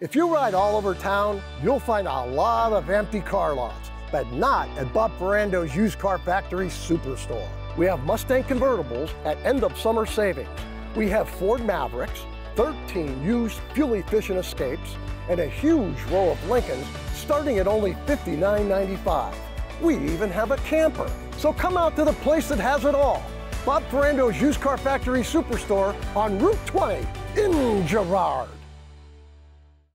If you ride all over town, you'll find a lot of empty car lots, but not at Bob Ferrando's Used Car Factory Superstore. We have Mustang convertibles at end of summer savings. We have Ford Mavericks, 13 used fuel efficient escapes, and a huge row of Lincolns starting at only $59.95. We even have a camper. So come out to the place that has it all. Bob Ferrando's Used Car Factory Superstore on Route 20 in Girard.